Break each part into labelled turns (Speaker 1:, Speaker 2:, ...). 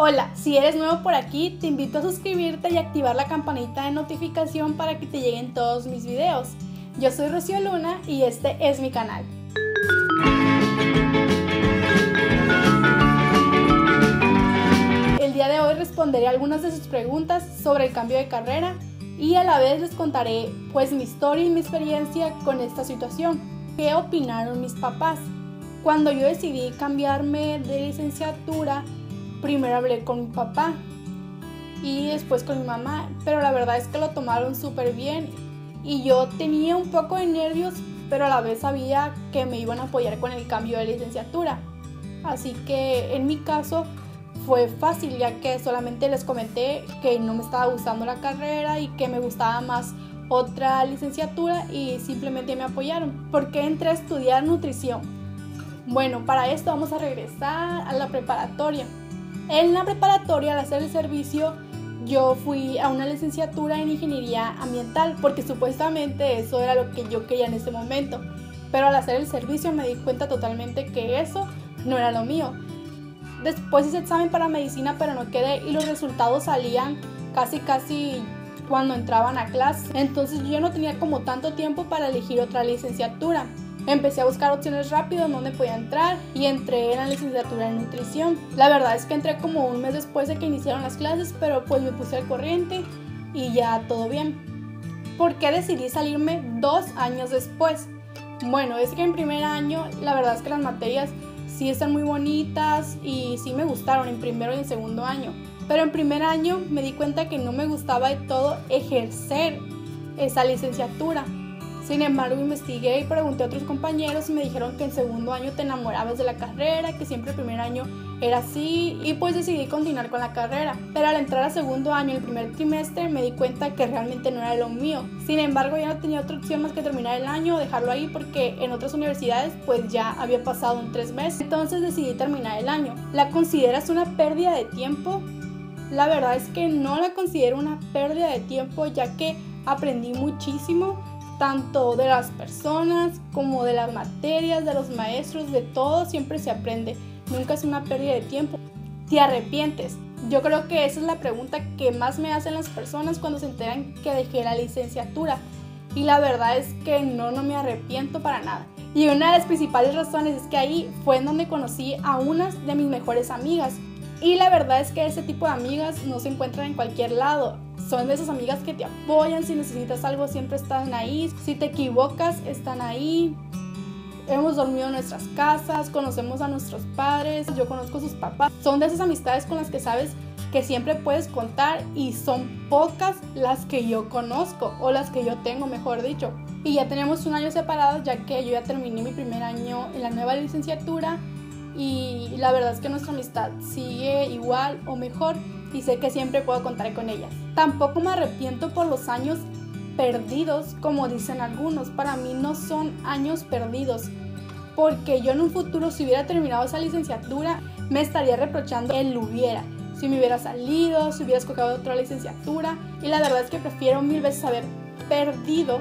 Speaker 1: Hola, si eres nuevo por aquí, te invito a suscribirte y activar la campanita de notificación para que te lleguen todos mis videos. Yo soy Rocío Luna y este es mi canal. El día de hoy responderé algunas de sus preguntas sobre el cambio de carrera y a la vez les contaré pues mi historia y mi experiencia con esta situación. ¿Qué opinaron mis papás? Cuando yo decidí cambiarme de licenciatura, primero hablé con mi papá y después con mi mamá, pero la verdad es que lo tomaron súper bien y yo tenía un poco de nervios, pero a la vez sabía que me iban a apoyar con el cambio de licenciatura. Así que en mi caso fue fácil ya que solamente les comenté que no me estaba gustando la carrera y que me gustaba más otra licenciatura y simplemente me apoyaron. porque entré a estudiar nutrición? Bueno, para esto vamos a regresar a la preparatoria. En la preparatoria, al hacer el servicio, yo fui a una licenciatura en ingeniería ambiental porque supuestamente eso era lo que yo quería en ese momento. Pero al hacer el servicio me di cuenta totalmente que eso no era lo mío. Después hice examen para medicina pero no quedé y los resultados salían casi casi cuando entraban a clase. Entonces yo no tenía como tanto tiempo para elegir otra licenciatura. Empecé a buscar opciones rápido donde podía entrar y entré en la licenciatura en nutrición. La verdad es que entré como un mes después de que iniciaron las clases, pero pues me puse al corriente y ya todo bien. ¿Por qué decidí salirme dos años después? Bueno, es que en primer año la verdad es que las materias sí están muy bonitas y sí me gustaron en primero y en segundo año. Pero en primer año me di cuenta que no me gustaba de todo ejercer esa licenciatura. Sin embargo, investigué y pregunté a otros compañeros y me dijeron que en segundo año te enamorabas de la carrera, que siempre el primer año era así y pues decidí continuar con la carrera. Pero al entrar a segundo año, el primer trimestre, me di cuenta que realmente no era lo mío. Sin embargo, ya no tenía otra opción más que terminar el año o dejarlo ahí porque en otras universidades pues ya había pasado un tres meses. Entonces decidí terminar el año. ¿La consideras una pérdida de tiempo? La verdad es que no la considero una pérdida de tiempo ya que aprendí muchísimo tanto de las personas como de las materias, de los maestros, de todo siempre se aprende. Nunca es una pérdida de tiempo. ¿Te arrepientes? Yo creo que esa es la pregunta que más me hacen las personas cuando se enteran que dejé la licenciatura. Y la verdad es que no, no me arrepiento para nada. Y una de las principales razones es que ahí fue en donde conocí a unas de mis mejores amigas. Y la verdad es que ese tipo de amigas no se encuentran en cualquier lado son de esas amigas que te apoyan, si necesitas algo siempre están ahí, si te equivocas están ahí. Hemos dormido en nuestras casas, conocemos a nuestros padres, yo conozco a sus papás. Son de esas amistades con las que sabes que siempre puedes contar y son pocas las que yo conozco o las que yo tengo, mejor dicho. Y ya tenemos un año separados ya que yo ya terminé mi primer año en la nueva licenciatura y la verdad es que nuestra amistad sigue igual o mejor y sé que siempre puedo contar con ellas. Tampoco me arrepiento por los años perdidos, como dicen algunos. Para mí no son años perdidos, porque yo en un futuro si hubiera terminado esa licenciatura me estaría reprochando el hubiera. Si me hubiera salido, si hubiera escogido otra licenciatura. Y la verdad es que prefiero mil veces haber perdido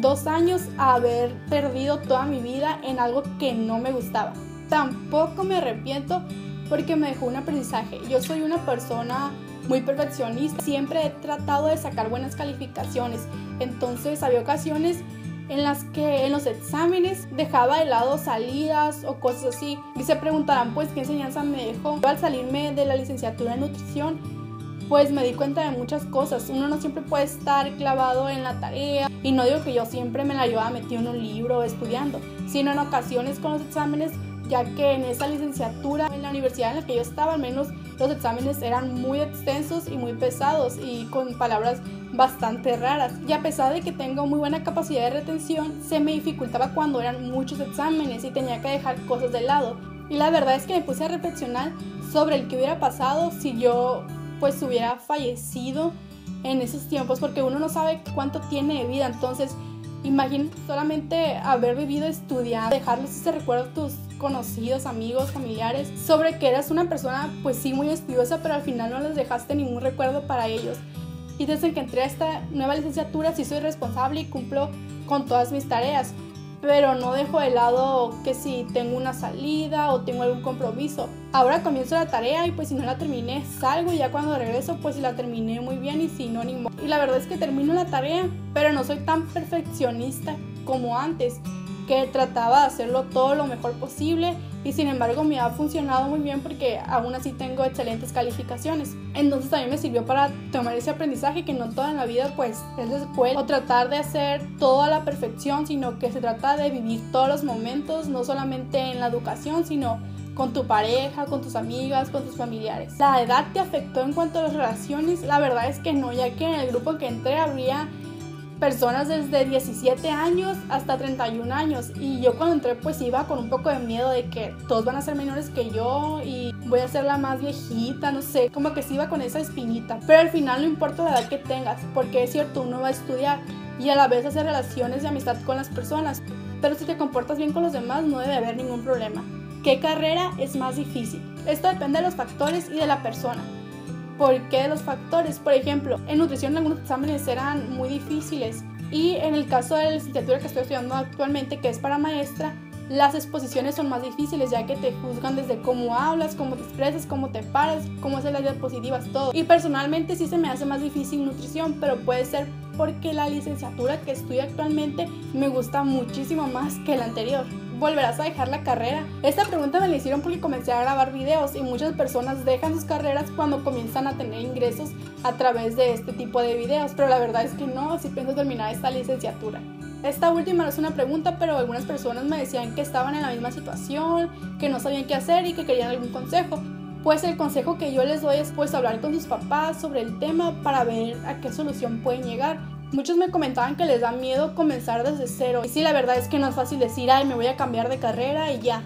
Speaker 1: dos años a haber perdido toda mi vida en algo que no me gustaba. Tampoco me arrepiento porque me dejó un aprendizaje. Yo soy una persona muy perfeccionista, siempre he tratado de sacar buenas calificaciones, entonces había ocasiones en las que en los exámenes dejaba de lado salidas o cosas así. Y se preguntarán pues qué enseñanza me dejó. Al salirme de la licenciatura en nutrición, pues me di cuenta de muchas cosas. Uno no siempre puede estar clavado en la tarea y no digo que yo siempre me la llevaba metido un libro estudiando, sino en ocasiones con los exámenes ya que en esa licenciatura, en la universidad en la que yo estaba, al menos los exámenes eran muy extensos y muy pesados y con palabras bastante raras. Y a pesar de que tengo muy buena capacidad de retención, se me dificultaba cuando eran muchos exámenes y tenía que dejar cosas de lado. Y la verdad es que me puse a reflexionar sobre el que hubiera pasado si yo pues hubiera fallecido en esos tiempos, porque uno no sabe cuánto tiene de vida, entonces imagínate solamente haber vivido, estudiar, dejarles ese recuerdo a tus conocidos, amigos, familiares, sobre que eras una persona pues sí muy estudiosa, pero al final no les dejaste ningún recuerdo para ellos. Y desde que entré a esta nueva licenciatura sí soy responsable y cumplo con todas mis tareas. pero no dejo de lado que si tengo una salida o tengo algún compromiso. Ahora comienzo la tarea y pues si no la terminé salgo y ya cuando regreso pues si la terminé muy bien y si no ni. Y la verdad es que termino la tarea, pero no soy tan perfeccionista como antes que trataba de hacerlo todo lo mejor posible y sin embargo me ha funcionado muy bien porque aún así tengo excelentes calificaciones. Entonces también me sirvió para tomar ese aprendizaje que no toda la vida pues es de escuela o tratar de hacer todo a la perfección, sino que se trata de vivir todos los momentos, no solamente en la educación, sino con tu pareja, con tus amigas, con tus familiares. ¿La edad te afectó en cuanto a las relaciones? La verdad es que no, ya que en el grupo que entré habría personas desde 17 años hasta 31 años y yo cuando entré pues iba con un poco de miedo de que todos van a ser menores que yo y voy a ser la más viejita, no sé, como que se iba con esa espinita. Pero al final no importa la edad que tengas, porque es cierto, uno va a estudiar y a la vez hacer relaciones de amistad con las personas, pero si te comportas bien con los demás no debe haber ningún problema. ¿Qué carrera es más difícil? Esto depende de los factores y de la persona. ¿Por qué los factores? Por ejemplo, en nutrición algunos exámenes eran muy difíciles y en el caso de la licenciatura que estoy estudiando actualmente, que es para maestra, las exposiciones son más difíciles ya que te juzgan desde cómo hablas, cómo te expresas, cómo te paras, cómo haces las diapositivas, todo. Y personalmente sí se me hace más difícil nutrición, pero puede ser porque la licenciatura que estudio actualmente me gusta muchísimo más que la anterior. ¿Volverás a dejar la carrera? Esta pregunta me la hicieron porque comencé a grabar videos y muchas personas dejan sus carreras cuando comienzan a tener ingresos a través de este tipo de videos, pero la verdad es que no, si pienso terminar esta licenciatura. Esta última no es una pregunta, pero algunas personas me decían que estaban en la misma situación, que no sabían qué hacer y que querían algún consejo. Pues el consejo que yo les doy es pues hablar con sus papás sobre el tema para ver a qué solución pueden llegar Muchos me comentaban que les da miedo comenzar desde cero. Y sí, la verdad es que no es fácil decir, ay, me voy a cambiar de carrera y ya.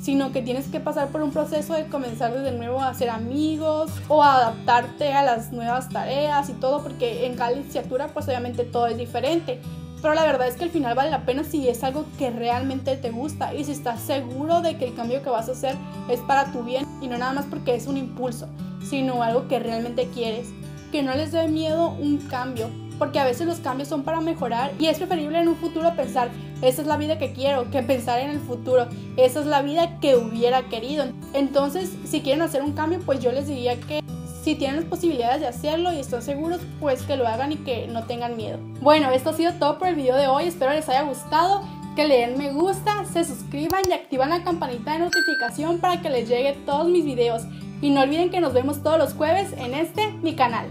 Speaker 1: Sino que tienes que pasar por un proceso de comenzar desde nuevo a hacer amigos o a adaptarte a las nuevas tareas y todo, porque en cada licenciatura pues obviamente todo es diferente. Pero la verdad es que al final vale la pena si es algo que realmente te gusta y si estás seguro de que el cambio que vas a hacer es para tu bien y no nada más porque es un impulso, sino algo que realmente quieres. Que no les dé miedo un cambio, porque a veces los cambios son para mejorar y es preferible en un futuro pensar, esa es la vida que quiero, que pensar en el futuro, esa es la vida que hubiera querido. Entonces, si quieren hacer un cambio, pues yo les diría que si tienen las posibilidades de hacerlo y están seguros, pues que lo hagan y que no tengan miedo. Bueno, esto ha sido todo por el video de hoy, espero les haya gustado que le den me gusta, se suscriban y activan la campanita de notificación para que les llegue todos mis videos. Y no olviden que nos vemos todos los jueves en este, mi canal.